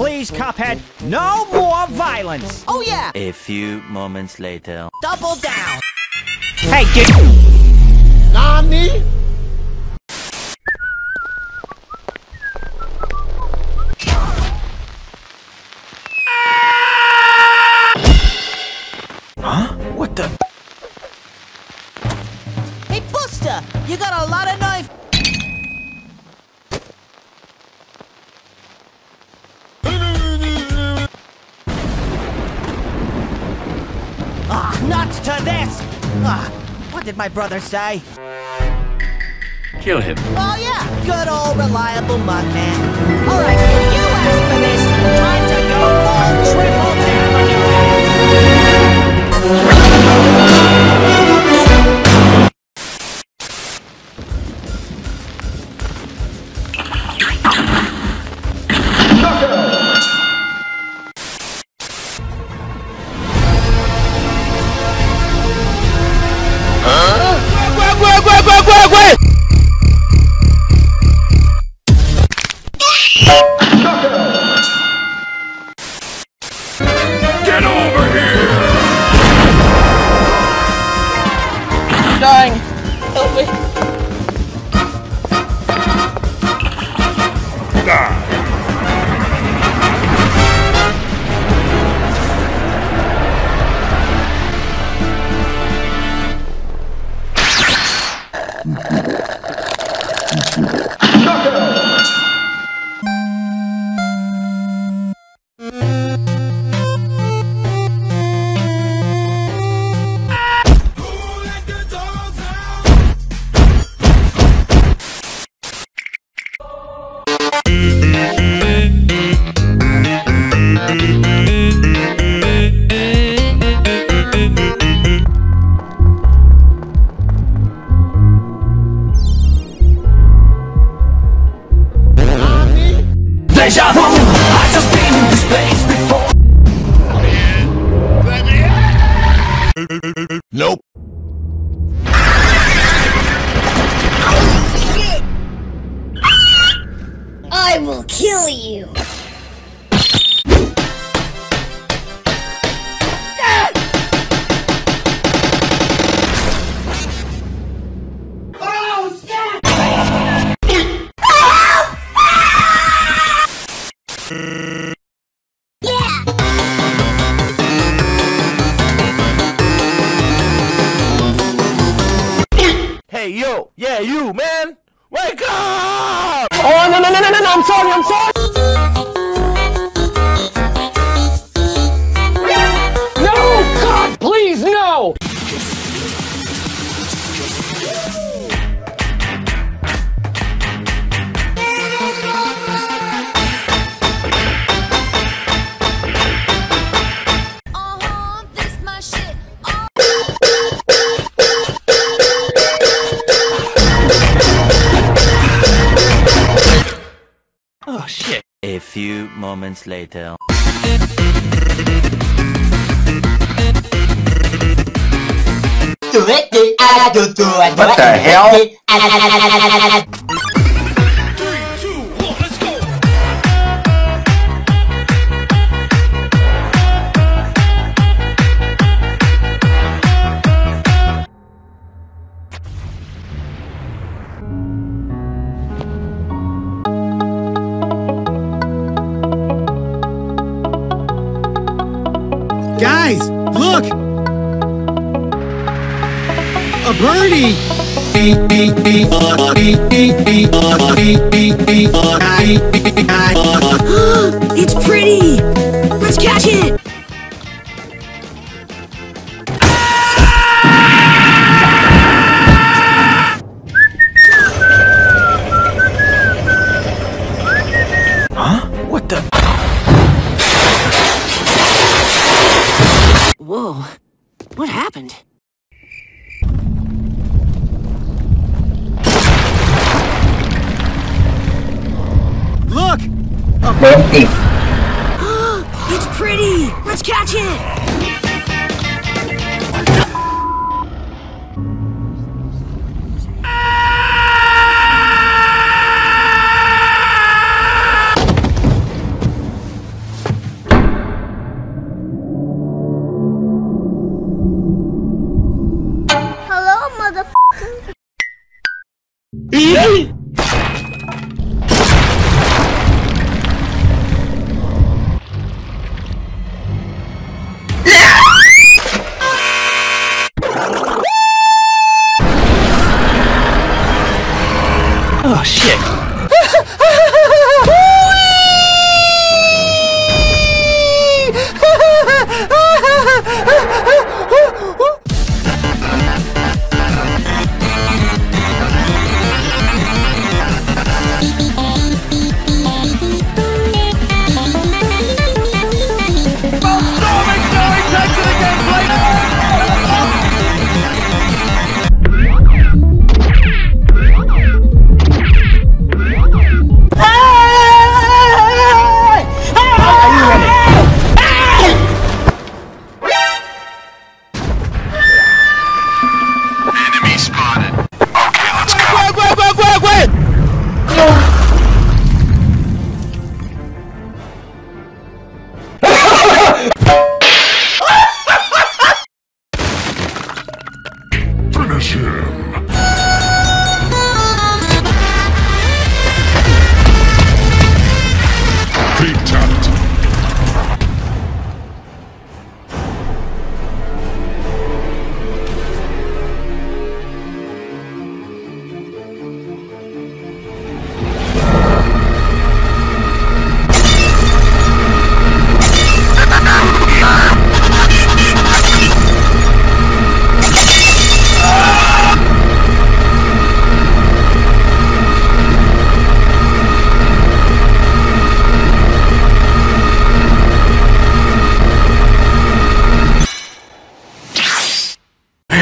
Please, Cuphead, no more violence. Oh yeah, A few moments later. double down. Hey, dude. Nani? Nuts to this! Ah, what did my brother say? Kill him. Oh yeah, good old reliable Mugman. All right, you asked for this. Dying. Deja vu! I just been in this place before! Nope. I will kill you. Hey, yo. Yeah, you, man. Wake up! Oh no no no no no! I'm sorry. I'm sorry. No, God, please, no! Moments later. What the hell? Guys, look! A birdie! It's pretty. Let's catch it. Whoa. What happened? Look! A monkey! it's pretty. Let's catch it. E aí?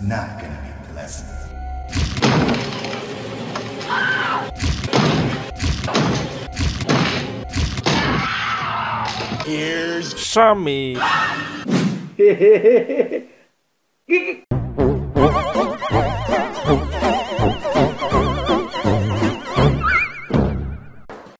it's not gonna be pleasant. Here's Sammy.